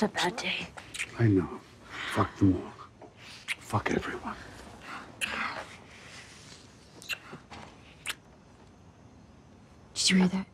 had a bad day. I know. Fuck them all. Fuck everyone. Did you hear that?